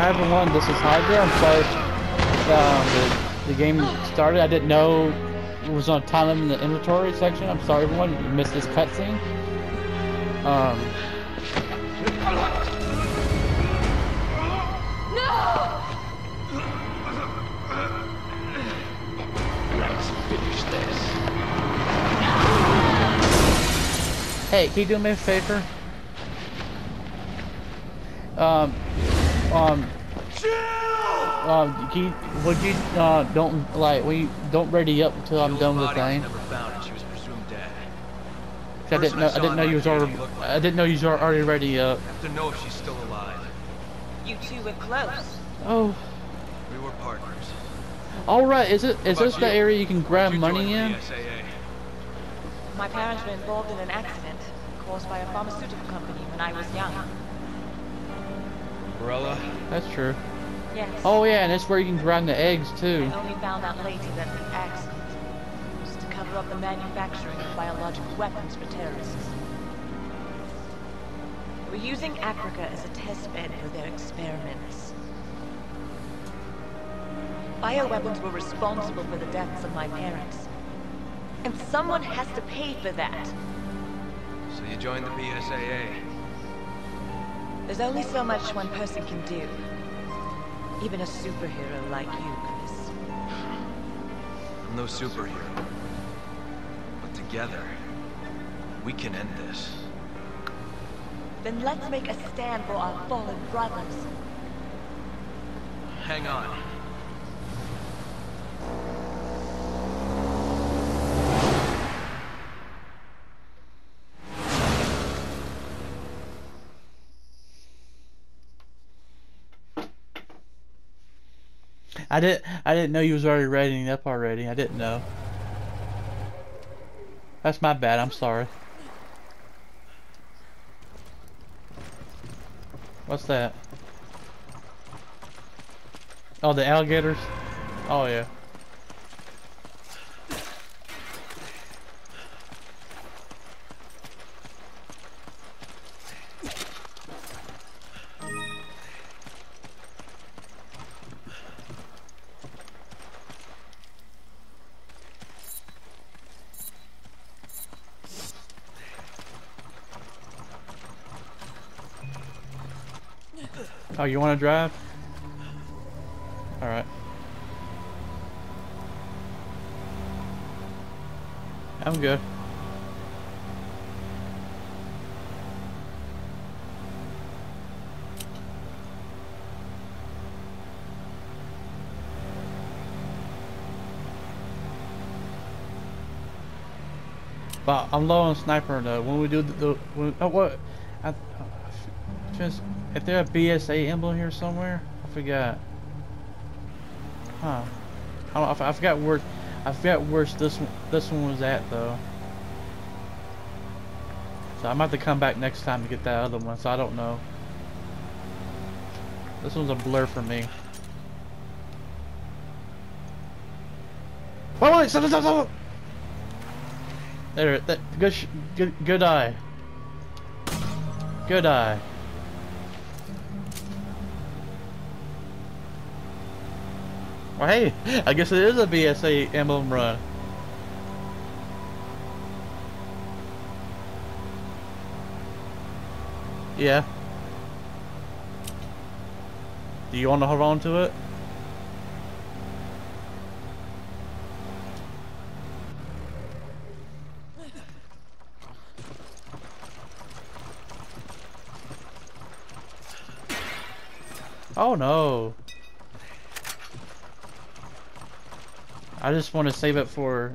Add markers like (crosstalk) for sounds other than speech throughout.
Hi everyone, this is Hydra. I'm sorry um, the, the game started. I didn't know it was on time in the inventory section. I'm sorry everyone, you missed this cutscene. Um, Let's finish this. hey, can you do me a favor? Um, um, um, can you, would you, uh, don't, like, we don't ready up until I'm done with the thing? was never found and she was presumed dead. 'Cause I didn't know, I didn't know you was already, I didn't know you was already ready up. Have to know if she's still alive. You two were close. Oh, We were partners. alright, is it, is this about the area you can grab you money in? My parents were involved in an accident caused by a pharmaceutical company when I was young. Umbrella? That's true. Yes. Oh yeah, and that's where you can grab the eggs too. I only found out later that the accident was to cover up the manufacturing of biological weapons for terrorists. They were using Africa as a test bed for their experiments. Bioweapons were responsible for the deaths of my parents. And someone has to pay for that. So you joined the BSAA. There's only so much one person can do. Even a superhero like you, Chris. I'm no superhero. But together, we can end this. Then let's make a stand for our fallen brothers. Hang on. I didn't I didn't know you was already readying up already. I didn't know. That's my bad. I'm sorry. What's that? Oh, the alligators? Oh yeah. Oh, you want to drive? Alright. I'm good. But I'm low on sniper though. When we do the, the when, oh what? I, just if there a BSA emblem here somewhere, I forgot. Huh? I, I I forgot where I forgot where this one this one was at though. So I'm about to come back next time to get that other one. So I don't know. This one's a blur for me. Wait, wait, stop, stop, stop! There, that, good, good, good eye. Good eye. Well, hey, I guess it is a BSA emblem run. Yeah. Do you want to hold on to it? Oh no. I just want to save it for,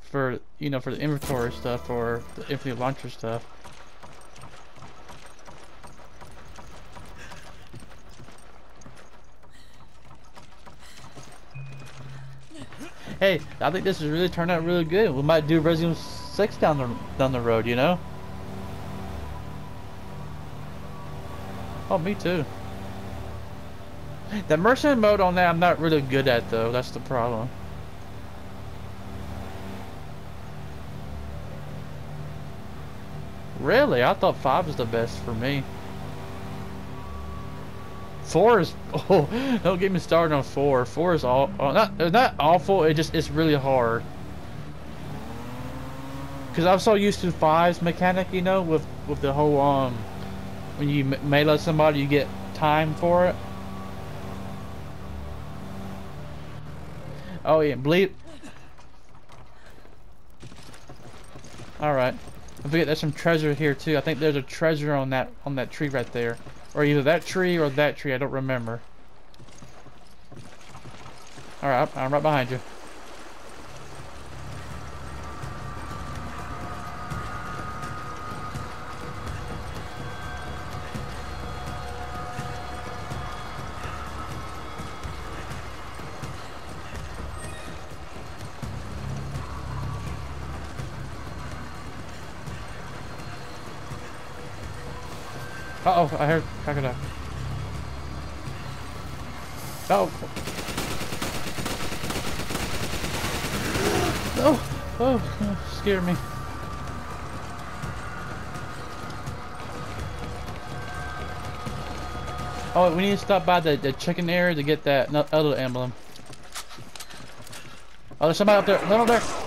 for, you know, for the inventory stuff or the infinite launcher stuff. Hey, I think this has really turned out really good. We might do Resident 6 down the down the road, you know? Oh, me too. The mercenary mode on that I'm not really good at though, that's the problem. Really? I thought 5 was the best for me. Four is (laughs) oh, don't get me started on four. Four is all oh, not not awful. It just it's really hard. Cause I'm so used to five's mechanic, you know, with with the whole um when you me- melee somebody, you get time for it. Oh yeah, bleep. All right. I forget there's some treasure here too. I think there's a treasure on that on that tree right there, or either that tree or that tree. I don't remember. All right, I'm right behind you. I heard crocodile. Oh. Oh, oh, (laughs) oh, scared me. Oh, we need to stop by the, the chicken area to get that other emblem. Oh, there's somebody up there. No, no, there.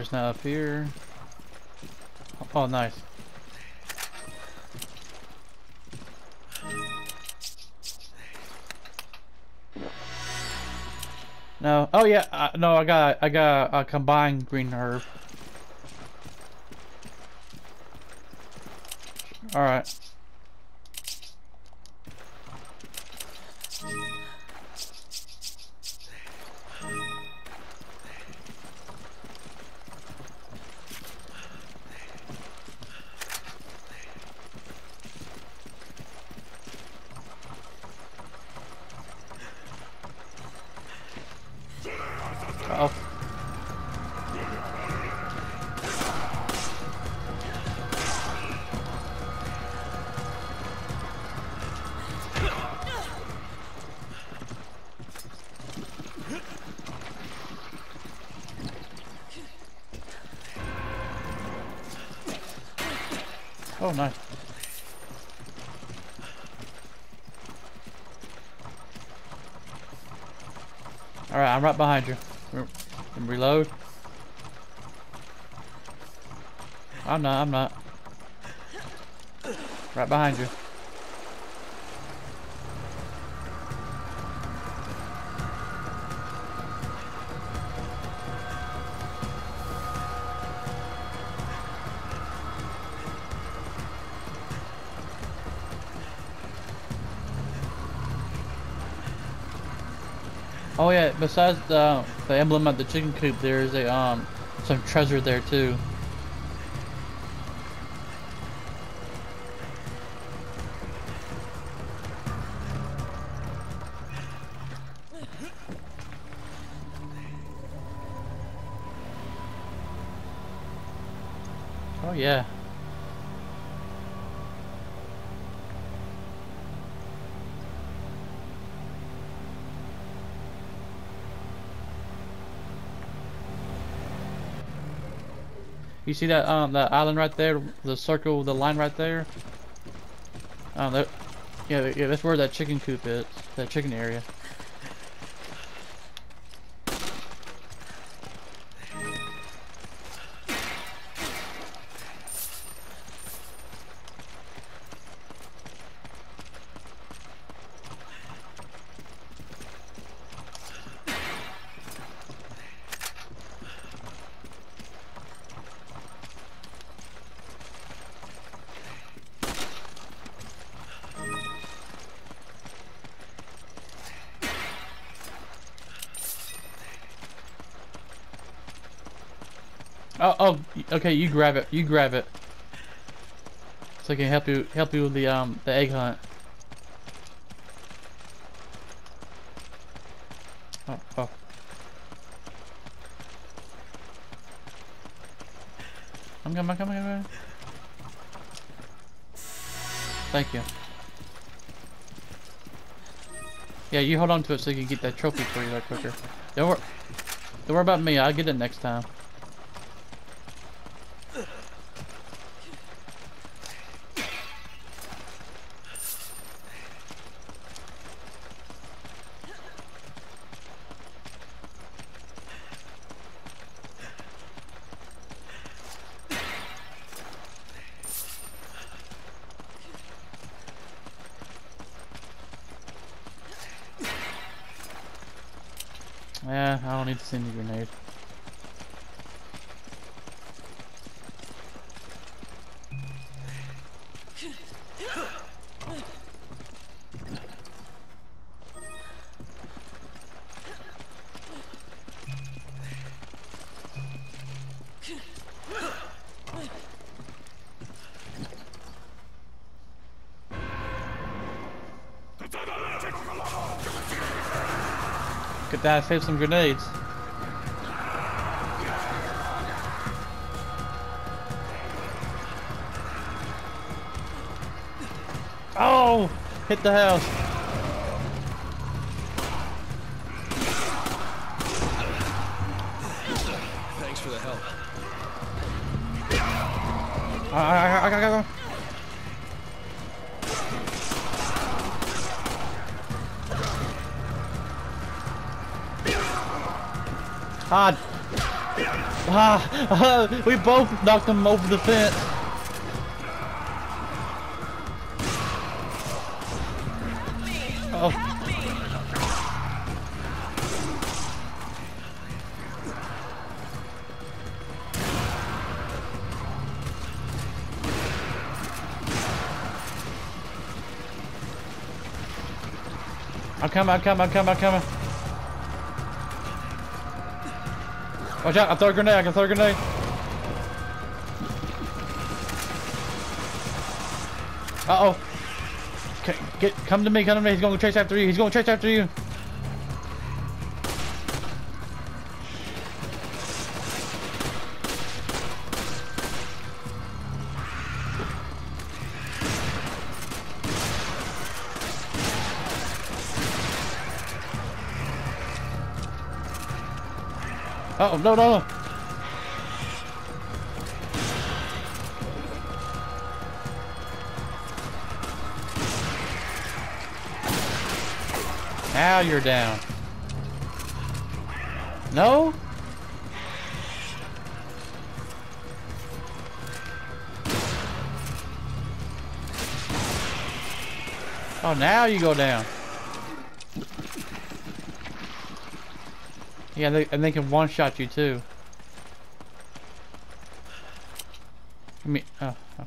It's not up here. Oh, nice. No. Oh yeah. Uh, no, I got I got a combined green herb. All right. Uh oh. Oh, nice. Alright, I'm right behind you. Re- Reload. I'm not, I'm not. Right behind you. Oh yeah, besides the the emblem of the chicken coop, there's a um some treasure there too. Oh yeah. You see that um that island right there, the circle, the line right there? Um, that, yeah, yeah, that's where that chicken coop is, that chicken area. Oh, oh, okay, you grab it, you grab it. So I can help you, help you with the um the egg hunt. Oh, oh. I'm coming, I'm coming, I'm. Thank you. Yeah, you hold on to it so you can get that trophy for you that quicker. Don't worry, don't worry about me. I'll get it next time. Yeah, I don't need to send a grenade. That save some grenades. Oh! Hit the house. Ah, (laughs) we both knocked him over the fence. Oh. I'm coming, I'm coming, I'm coming, I'm coming. Watch out, I throw a grenade, I can throw a grenade. Uh oh. Okay, get come to me, come to me. He's gonna chase after you. He's gonna chase after you. Oh, no, no, no. Now you're down. No? Oh, now you go down. Yeah, they, and they can one-shot you too. I mean, oh. oh.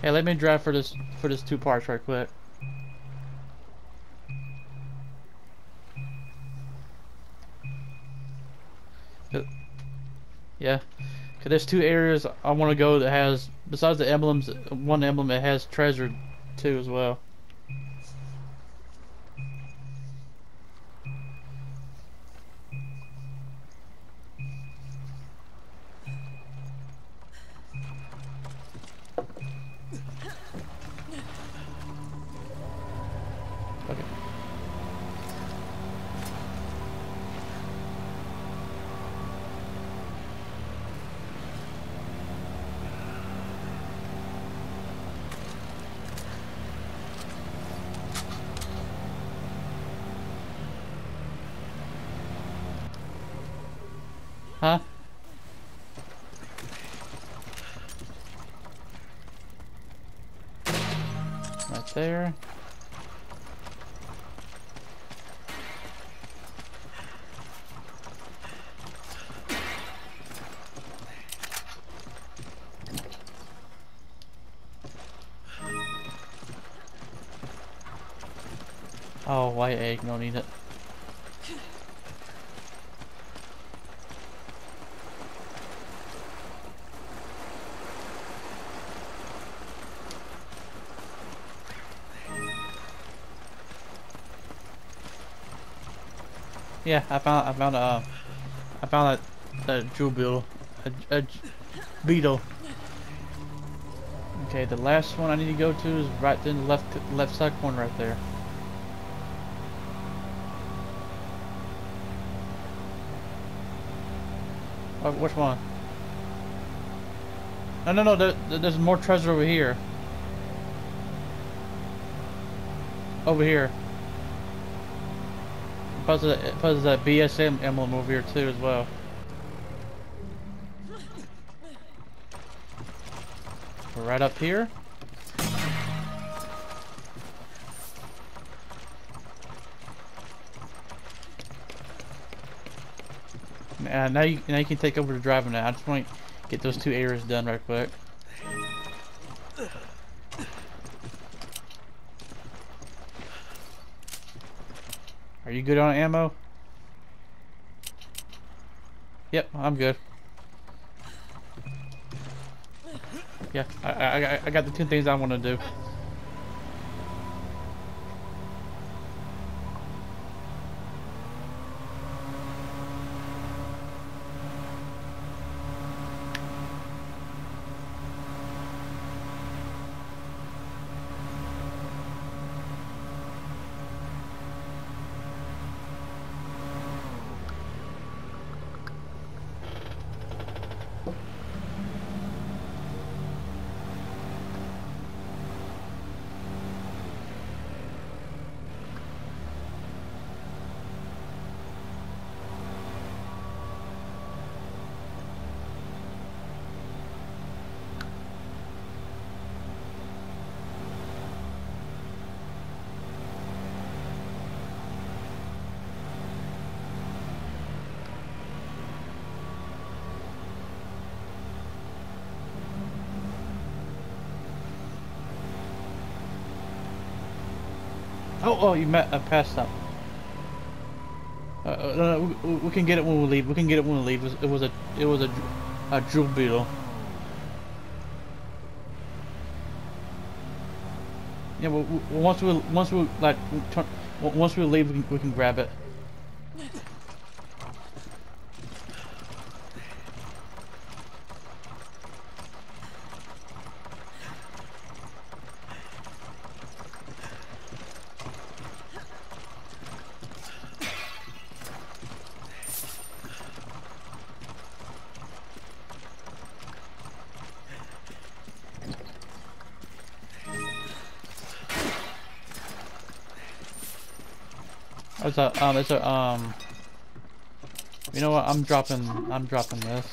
Hey, let me drive for this for this two parts right quick. Cause there's two areas I want to go that has besides the emblems, one emblem that has treasure too as well. White egg, no need it. Yeah, I found I found a uh, I found a, a jewel beetle, a, a beetle. Okay, the last one I need to go to is right in the left left side corner right there. Oh, which one? No, no, no. There, there- there's more treasure over here. Over here. Plus, the, plus that BSM emblem over here too as well. Right up here. Uh, now you now you can take over the driving now. I just want to get those two areas done right quick. Are you good on ammo? Yep, I'm good. Yeah, I, I, I- I got the two things I want to do. Oh, oh, you met. I passed up. Uh, uh, no, we, we can get it when we leave. We can get it when we leave. It was, it was a, it was a, a jewel beetle. Yeah, but once we, once we like, turn, once we leave, we can, we can grab it. It's a, um, it's a, um. You know what? I'm dropping, I'm dropping this.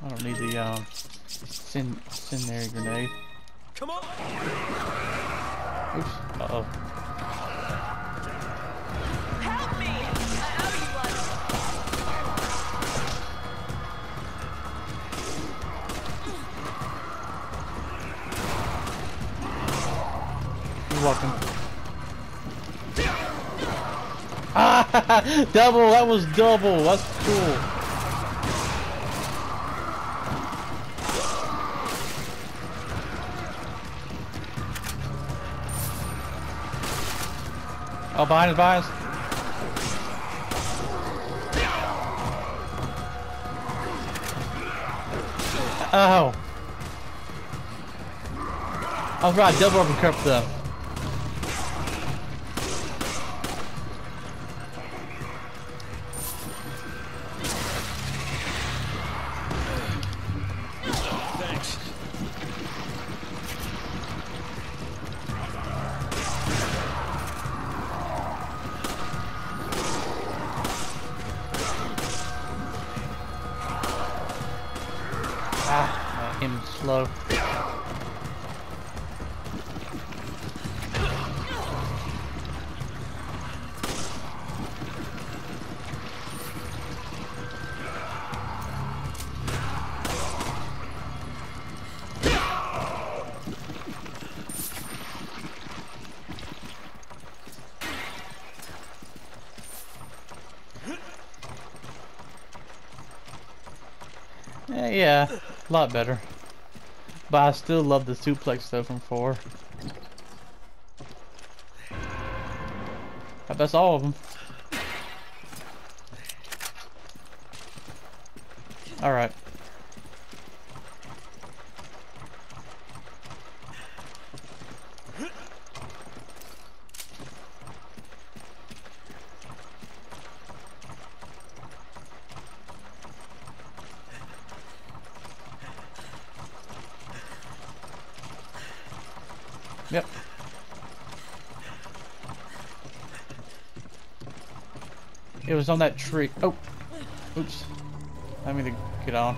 I don't need the, um, sin, incendiary grenade. Come on! Oops. Uh oh. Help me! I owe you one. You're welcome. (laughs) double. That was double. That's cool. Oh, behind us, behind us. Oh. I was right, double up and curve though. slow. Eh, yeah, a lot better. But I still love the suplex though from four. I That's all of them. All right. Yep. It was on that tree. Oh, oops. I mean to get on.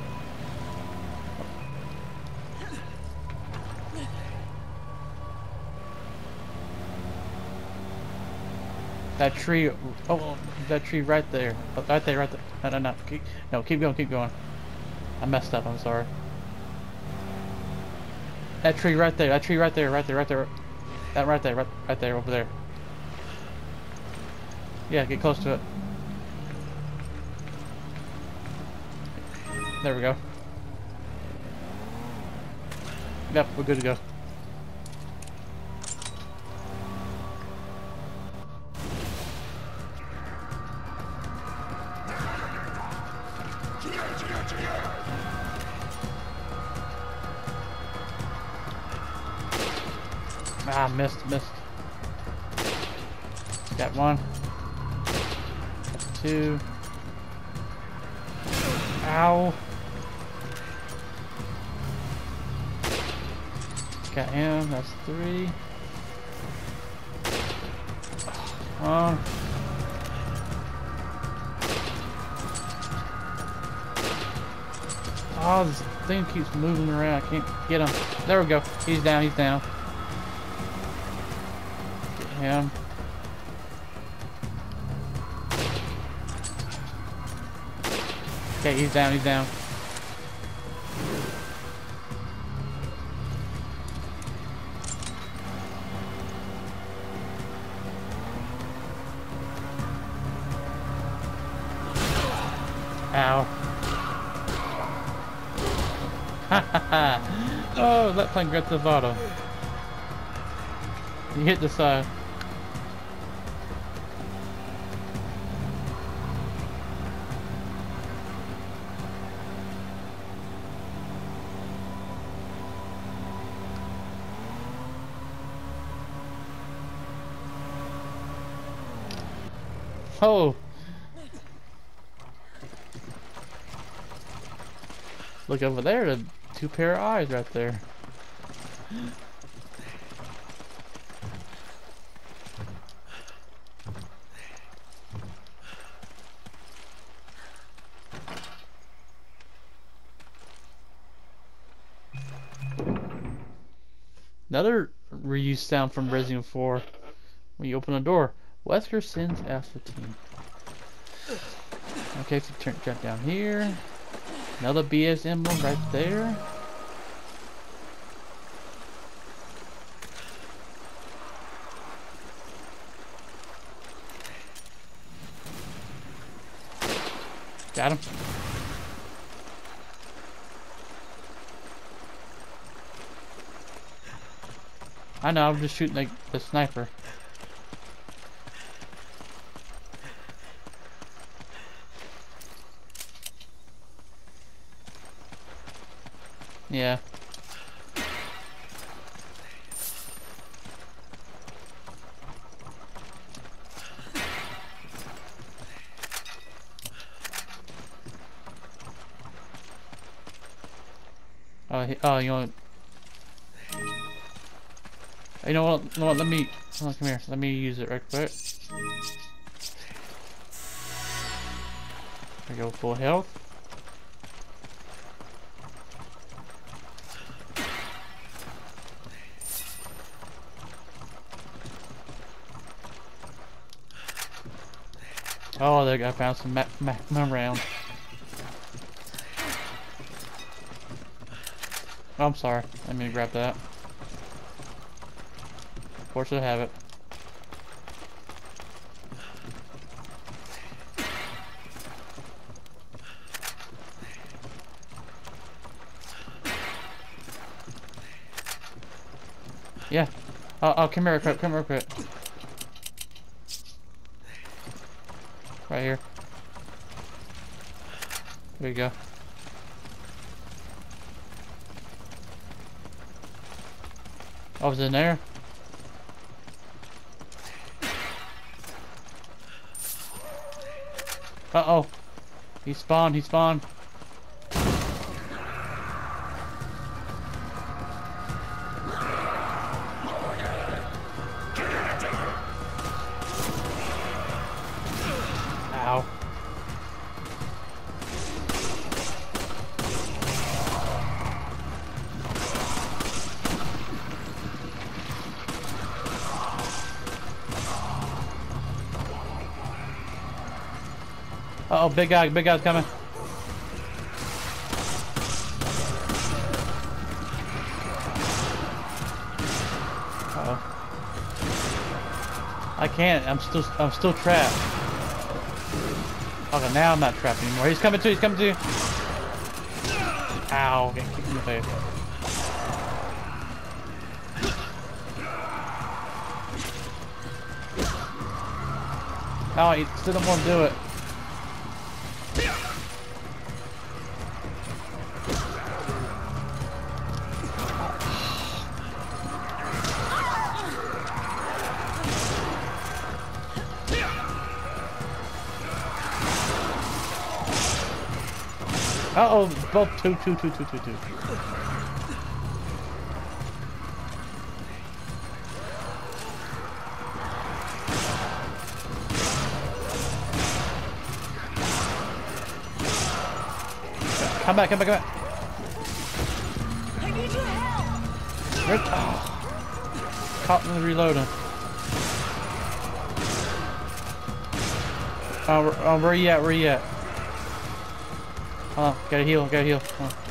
That tree. Oh, that tree right there. Oh, Right there, right there. No, no, no. Keep, no, keep going, keep going. I messed up. I'm sorry. That tree right there. That tree right there. Right there. Right there. That right there. Right, right there. Over there. Yeah, get close to it. There we go. Yep, we're good to go. Ah, missed, missed. Got one. Two. Ow. Got him, that's three. One. Oh, this thing keeps moving around. I can't get him. There we go. He's down, he's down. Get him. Okay, he's down, he's down. Ow. (laughs) oh, that plane got the bottom. You hit the side. Oh. Look over there, the two pair of eyes right there. Another reuse sound from Resident 4. When you open a door, Wesker sends Alpha Team. Okay, so turn jump down here. Another BS emblem right there. Got him. I know, I'm just shooting like the sniper. Yeah. Oh, he, oh, you know? You know what? You know what? Let me. Come here. Let me use it right quick. We go. Full health. Oh, there, I found some Mac Magnum round. Oh, I'm sorry. I me to grab that. Of course I have it. Yeah. Oh, oh, come here, quick, come here, quick. Right here. There you go. I was in there. Uh oh. He spawned, he spawned. Oh, big guy, big guy's coming. Uh oh. I can't. I'm still. I'm still trapped. Okay, now I'm not trapped anymore. He's coming to. He's coming to. Ow! Getting kicked in the face. Oh, he still don't want to do it. Uh oh, both two, two, two, two, two, two. Come back, come back, come back. I need your help! Right. Oh. Caught in the reloading. Oh, oh, where you at? Where you at? Oh, gotta heal, gotta heal. Oh.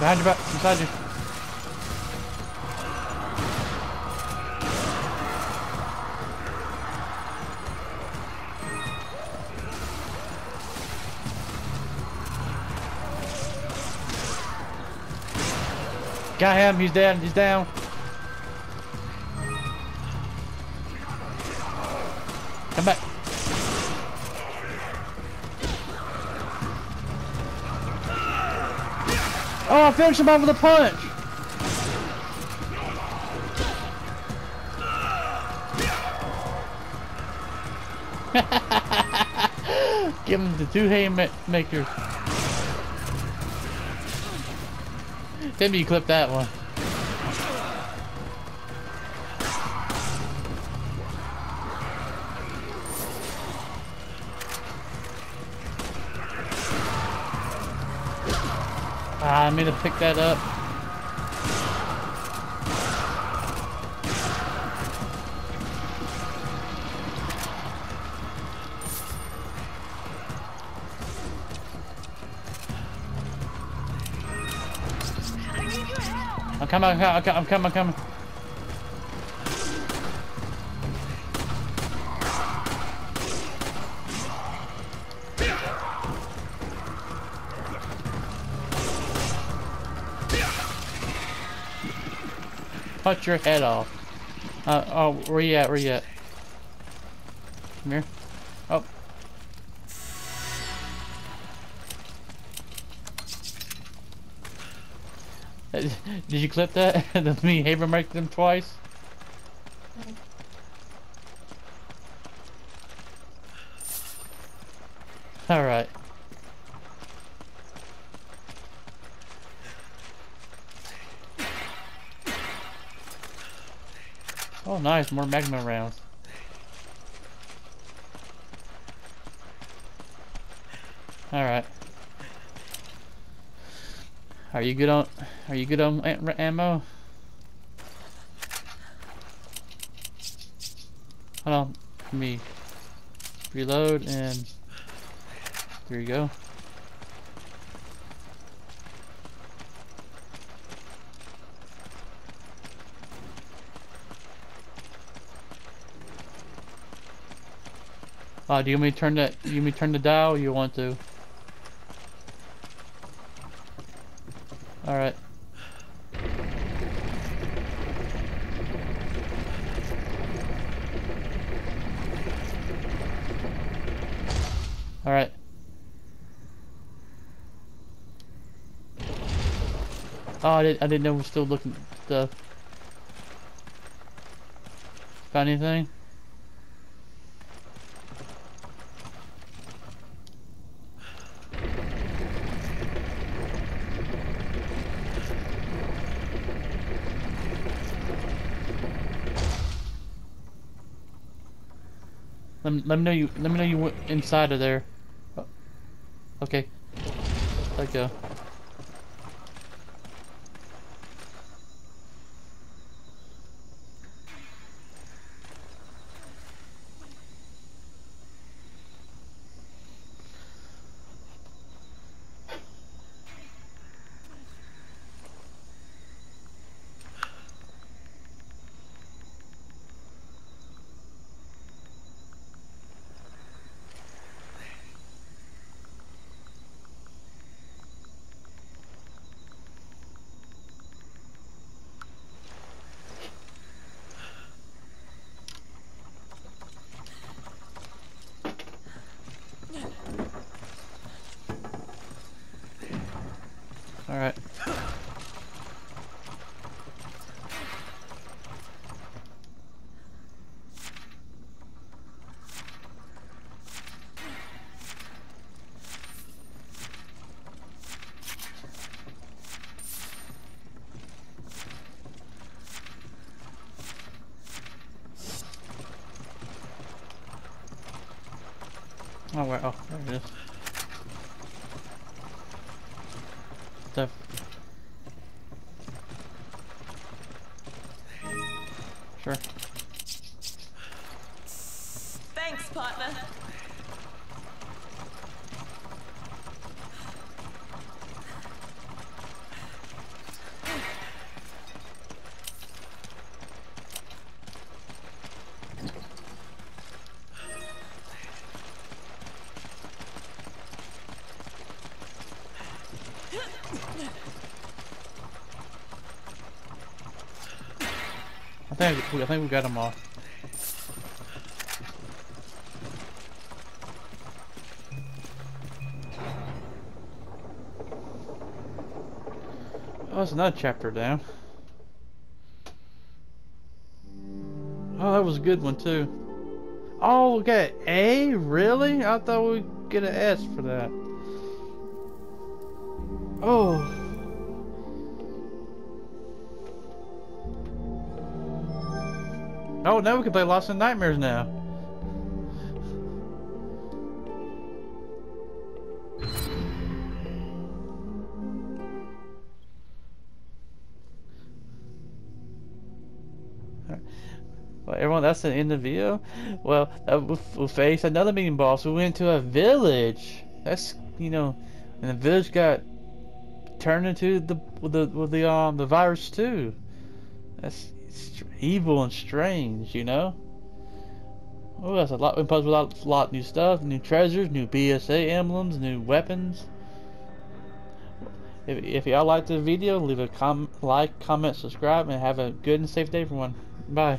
Behind your back, beside you. Got him, he's down, he's down. Come back. Oh, I finished him off with a punch. (laughs) Give him the two haymakers. Tim, you clip that one. Ah, I mean to pick that up. I'm coming, I'm coming, I'm coming, I'm coming, Cut your head off. Uh, oh, where you at, where you at? Come here. (laughs) Did you clip that? (laughs) Does me Haver make them twice? Alright. Oh nice, more Magnum rounds. Alright. Are you good on? Are you good on ammo? Hold on, let me reload and there you go. Uh, do you want me to turn that? You want me to turn the dial? you want to? I didn't. I didn't know we're still looking stuff. Found anything? Let me, let me know you let me know you went inside of there. Oh, Okay. Let go. All right. Oh, wait. Oh, there it is. I think we got them all. Oh, it's another chapter down. Oh, that was a good one too. Oh, we got A? Really? I thought we'd get an S for that. Oh. Oh, now we can play Lost in Nightmares now. Well, everyone, that's the end of the video. Well, uh, we'll, we'll face another meeting boss. We went to a village. That's you know, and the village got turned into the the the um the virus too. That's evil and strange, you know. Oh, that's a lot. We puzzled out a lot new stuff, new treasures, new BSA emblems, new weapons. If, if y'all liked the video, leave a com like, comment, subscribe, and have a good and safe day, everyone. Bye.